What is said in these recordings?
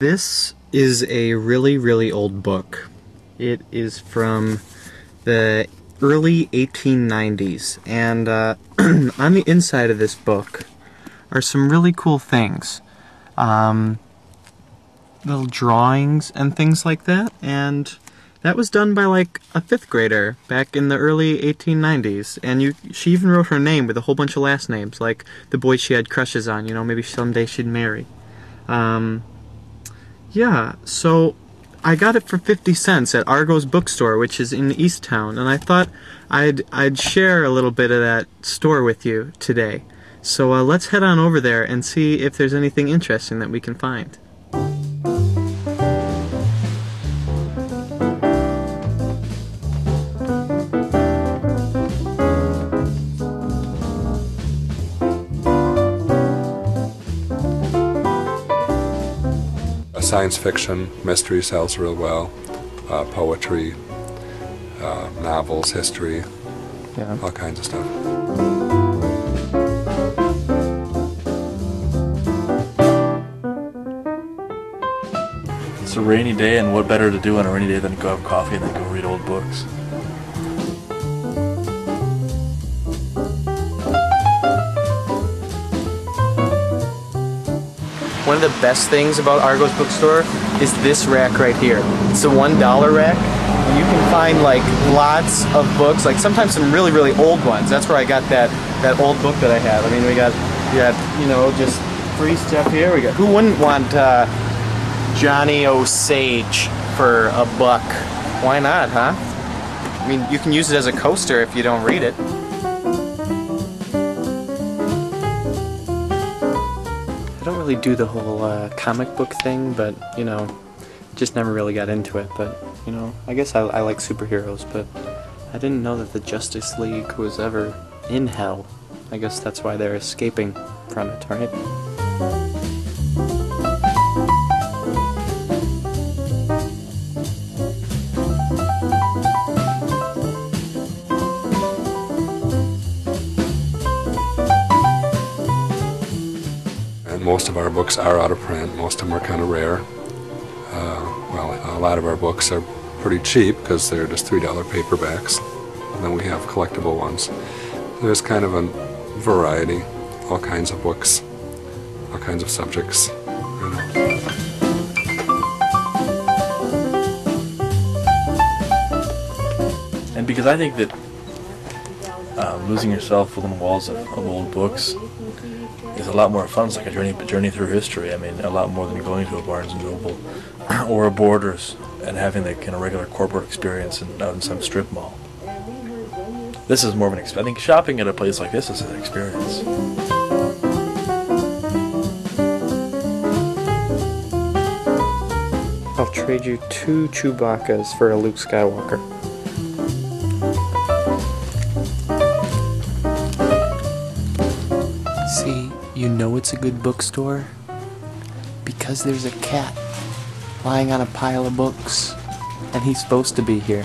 This is a really, really old book. It is from the early 1890s, and uh, on the inside of this book are some really cool things. Um, little drawings and things like that, and that was done by like a fifth grader back in the early 1890s. And you, she even wrote her name with a whole bunch of last names, like the boy she had crushes on. You know, maybe someday she'd marry. Um, yeah, so I got it for 50 cents at Argos bookstore, which is in Eastown, and I thought I'd I'd share a little bit of that store with you today. So uh, let's head on over there and see if there's anything interesting that we can find. Science fiction, mystery sells real well, uh, poetry, uh, novels, history, Yeah. all kinds of stuff. It's a rainy day, and what better to do on a rainy day than go have coffee and then go read old books? One of the best things about Argos bookstore is this rack right here. It's a one dollar rack. You can find like lots of books, like sometimes some really really old ones. That's where I got that that old book that I have. I mean, we got we got you know just free stuff here. We got who wouldn't want uh, Johnny Osage for a buck? Why not, huh? I mean, you can use it as a coaster if you don't read it. I don't really do the whole uh, comic book thing, but you know, just never really got into it. But you know, I guess I, I like superheroes, but I didn't know that the Justice League was ever in hell. I guess that's why they're escaping from it, right? And most of our books are out of print. Most of them are kind of rare. Uh, well, a lot of our books are pretty cheap because they're just $3 paperbacks. And then we have collectible ones. There's kind of a variety, all kinds of books, all kinds of subjects. You know. And because I think that uh, losing yourself within the walls of, of old books is a lot more fun. It's like a journey, a journey through history. I mean, a lot more than going to a Barnes and Noble or a Borders and having the kind of regular corporate experience in, out in some strip mall. This is more of an experience. I think shopping at a place like this is an experience. I'll trade you two Chewbacca's for a Luke Skywalker. You know it's a good bookstore because there's a cat lying on a pile of books, and he's supposed to be here.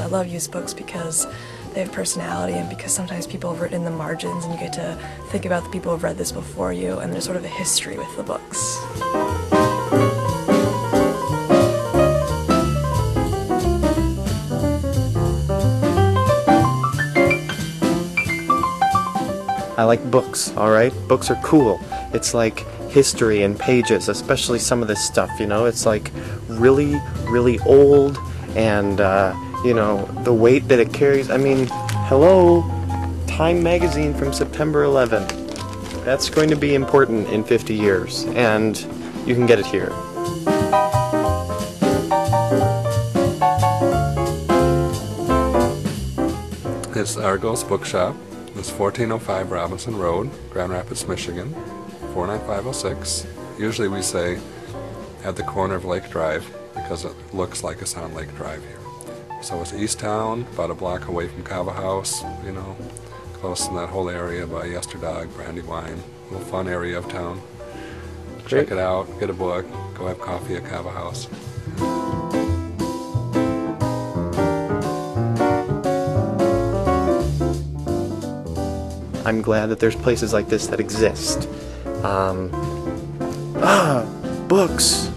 I love used books because they have personality and because sometimes people have written in the margins and you get to think about the people who've read this before you and there's sort of a history with the books. I like books, alright? Books are cool. It's like history and pages, especially some of this stuff, you know? It's like really, really old and, uh, you know, the weight that it carries. I mean, hello, Time Magazine from September 11. That's going to be important in 50 years, and you can get it here. It's Argos Bookshop. It's 1405 Robinson Road, Grand Rapids, Michigan, 49506. Usually we say at the corner of Lake Drive because it looks like it's on Lake Drive here. So it's Eastown, about a block away from Kava House, you know, close in that whole area by Yesterdog, Brandywine, little fun area of town. Great. check it out, get a book, go have coffee at Kava House. I'm glad that there's places like this that exist. Um, ah, books.